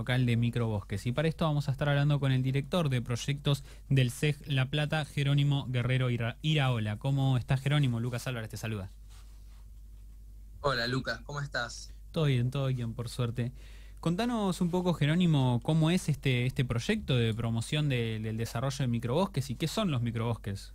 local de microbosques. Y para esto vamos a estar hablando con el director de proyectos del CEG La Plata, Jerónimo Guerrero Iraola. ¿Cómo estás, Jerónimo? Lucas Álvarez te saluda. Hola, Lucas, ¿cómo estás? Todo bien, todo bien, por suerte. Contanos un poco, Jerónimo, cómo es este, este proyecto de promoción del desarrollo de microbosques y qué son los microbosques.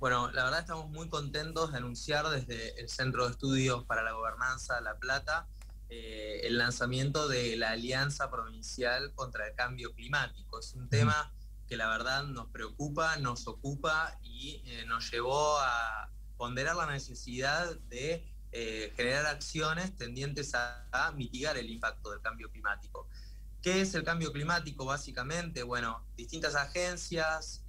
Bueno, la verdad estamos muy contentos de anunciar desde el Centro de Estudios para la Gobernanza La Plata eh, el lanzamiento de la Alianza Provincial contra el Cambio Climático. Es un tema que la verdad nos preocupa, nos ocupa y eh, nos llevó a ponderar la necesidad de eh, generar acciones tendientes a, mitigar el impacto del cambio climático. ¿Qué es el cambio climático básicamente? Bueno, distintas agencias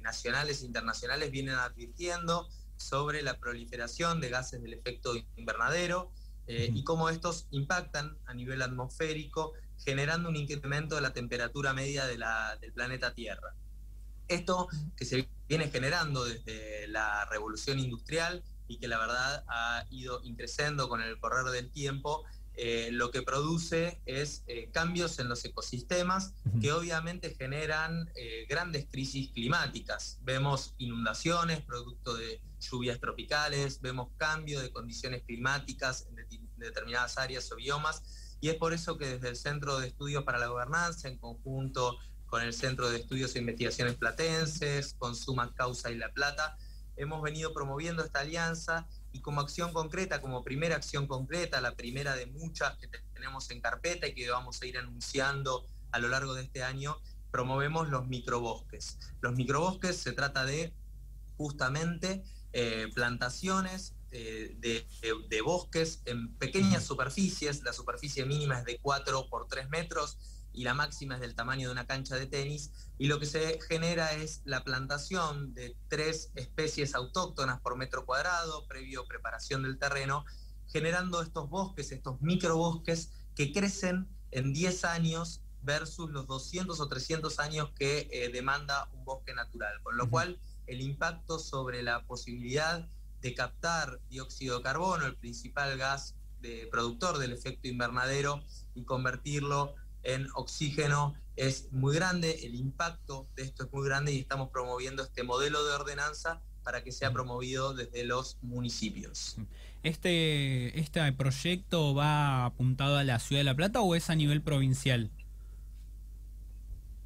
nacionales e internacionales vienen advirtiendo sobre la proliferación de gases del efecto invernadero eh, y cómo estos impactan a nivel atmosférico, generando un incremento de la temperatura media del planeta Tierra. Esto que se viene generando desde la revolución industrial y que la verdad ha ido increciendo con el correr del tiempo, eh, lo que produce es eh, cambios en los ecosistemas que obviamente generan eh, grandes crisis climáticas. Vemos inundaciones producto de lluvias tropicales, vemos cambio de condiciones climáticas en, determinadas áreas o biomas, y es por eso que desde el Centro de Estudios para la Gobernanza, en conjunto con el Centro de Estudios e Investigaciones Platenses, con Suma Causa y La Plata, hemos venido promoviendo esta alianza y como acción concreta, como primera acción concreta, la primera de muchas que tenemos en carpeta y que vamos a ir anunciando a lo largo de este año, promovemos los microbosques. Los microbosques se trata de justamente eh, plantaciones eh, de, bosques en pequeñas superficies, la superficie mínima es de 4 por 3 metros y la máxima es del tamaño de una cancha de tenis, y lo que se genera es la plantación de tres especies autóctonas por metro cuadrado, previo preparación del terreno, generando estos bosques, estos microbosques que crecen en 10 años versus los 200 o 300 años que eh, demanda un bosque natural, con lo cual el impacto sobre la posibilidad de captar dióxido de carbono, el principal gas de productor del efecto invernadero, y convertirlo en oxígeno es muy grande, el impacto de esto es muy grande y estamos promoviendo este modelo de ordenanza para que sea promovido desde los municipios. ¿Este, ¿Este proyecto va apuntado a la Ciudad de La Plata o es a nivel provincial?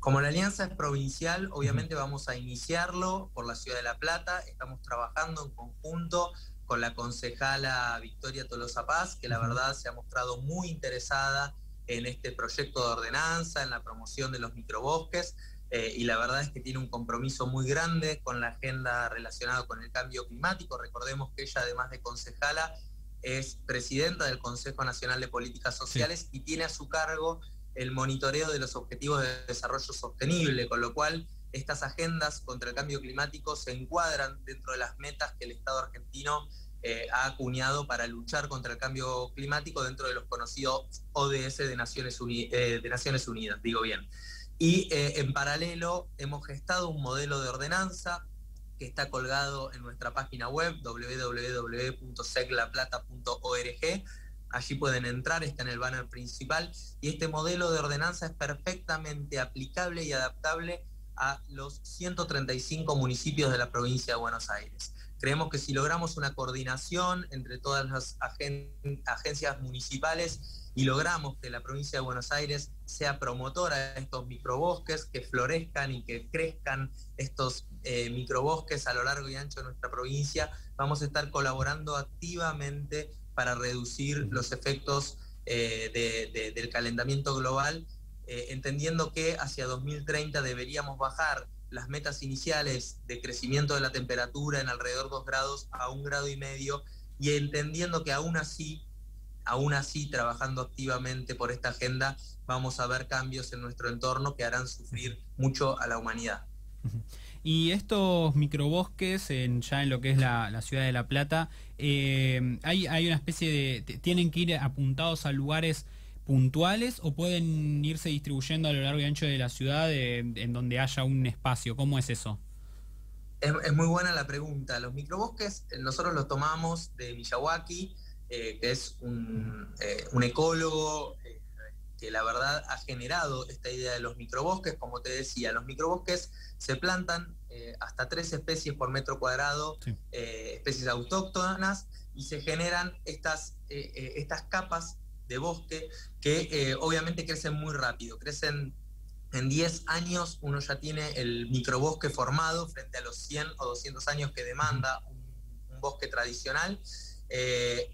Como la alianza es provincial, obviamente vamos a iniciarlo por la Ciudad de La Plata. Estamos trabajando en conjunto con la concejala Victoria Tolosa Paz, que la verdad se ha mostrado muy interesada en este proyecto de ordenanza, en la promoción de los microbosques, eh, y la verdad es que tiene un compromiso muy grande con la agenda relacionada con el cambio climático. Recordemos que ella, además de concejala, es presidenta del Consejo Nacional de Políticas Sociales y tiene a su cargo el monitoreo de los objetivos de desarrollo sostenible, con lo cual estas agendas contra el cambio climático se encuadran dentro de las metas que el Estado argentino eh, ha acuñado para luchar contra el cambio climático dentro de los conocidos ODS de Naciones, eh, de Naciones Unidas, digo bien. Y eh, en paralelo hemos gestado un modelo de ordenanza que está colgado en nuestra página web www.seclaplata.org. Allí pueden entrar, está en el banner principal. Y este modelo de ordenanza es perfectamente aplicable y adaptable a los 135 municipios de la provincia de Buenos Aires. Creemos que si logramos una coordinación entre todas las agencias municipales y logramos que la provincia de Buenos Aires sea promotora de estos microbosques, que florezcan y que crezcan estos eh, microbosques a lo largo y ancho de nuestra provincia, vamos a estar colaborando activamente para reducir los efectos eh, del calentamiento global, eh, entendiendo que hacia 2030 deberíamos bajar las metas iniciales de crecimiento de la temperatura en alrededor de 2 grados a un grado y medio y entendiendo que aún así, aún así trabajando activamente por esta agenda, vamos a ver cambios en nuestro entorno que harán sufrir mucho a la humanidad. Y estos microbosques, en, ya en lo que es la, ciudad de La Plata, eh, hay, una especie de... tienen que ir apuntados a lugares puntuales o pueden irse distribuyendo a lo largo y ancho de la ciudad en donde haya un espacio? ¿Cómo es eso? Es, muy buena la pregunta. Los microbosques eh, nosotros los tomamos de Miyawaki, eh, que es un, eh, ecólogo que la verdad ha generado esta idea de los microbosques. Como te decía, los microbosques se plantan eh, hasta tres especies por metro cuadrado, eh, especies autóctonas, y se generan estas, eh, estas capas de bosque que obviamente crecen muy rápido, crecen en 10 años uno ya tiene el microbosque formado frente a los 100 o 200 años que demanda un, bosque tradicional.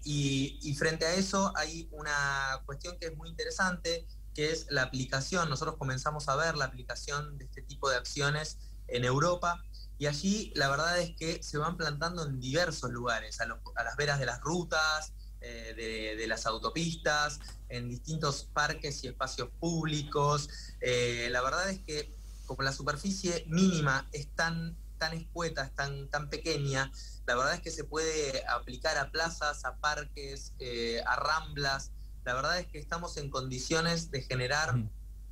Y, y, frente a eso hay una cuestión que es muy interesante, que es la aplicación. Nosotros comenzamos a ver la aplicación de este tipo de acciones en Europa. Y allí la verdad es que se van plantando en diversos lugares, a, las veras de las rutas, eh, de, las autopistas, en distintos parques y espacios públicos. Eh, la verdad es que como la superficie mínima es tan, tan escueta, es tan, tan pequeña, la verdad es que se puede aplicar a plazas, a parques, eh, a ramblas. La verdad es que estamos en condiciones de generar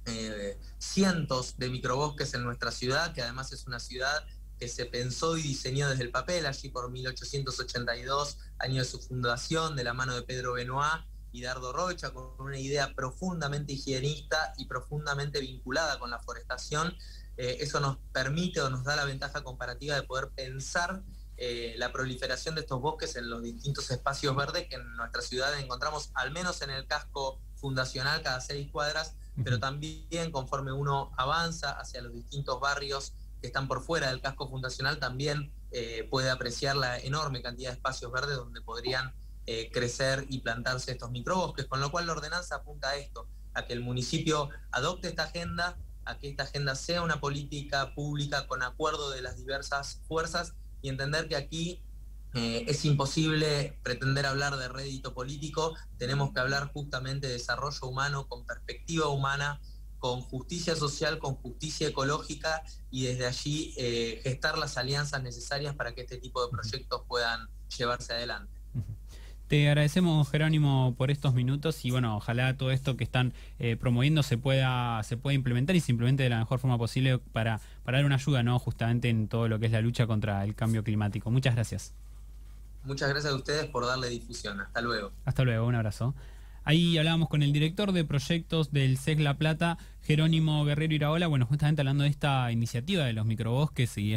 eh, cientos de microbosques en nuestra ciudad, que además es una ciudad que se pensó y diseñó desde el papel, allí por 1882, año de su fundación, de la mano de Pedro Benoit y Dardo Rocha, con una idea profundamente higienista y profundamente vinculada con la forestación. Eh, eso nos permite o nos da la ventaja comparativa de poder pensar eh, la proliferación de estos bosques en los distintos espacios verdes que en nuestra ciudad encontramos, al menos en el casco fundacional, cada seis cuadras, pero también conforme uno avanza hacia los distintos barrios que están por fuera del casco fundacional, también eh, puede apreciar la enorme cantidad de espacios verdes donde podrían eh, crecer y plantarse estos microbosques, con lo cual la ordenanza apunta a esto, a que el municipio adopte esta agenda, a que esta agenda sea una política pública con acuerdo de las diversas fuerzas y entender que aquí eh, es imposible pretender hablar de rédito político, tenemos que hablar justamente de desarrollo humano con perspectiva humana, con justicia social, con justicia ecológica y desde allí eh, gestar las alianzas necesarias para que este tipo de proyectos puedan llevarse adelante. Te agradecemos, Jerónimo, por estos minutos y bueno, ojalá todo esto que están eh, promoviendo se pueda, se pueda implementar y se implemente de la mejor forma posible para, para dar una ayuda, ¿no? Justamente en todo lo que es la lucha contra el cambio climático. Muchas gracias. Muchas gracias a ustedes por darle difusión. Hasta luego. Hasta luego, un abrazo. Ahí hablábamos con el director de proyectos del CES La Plata, Jerónimo Guerrero Iraola, bueno, justamente hablando de esta iniciativa de los microbosques y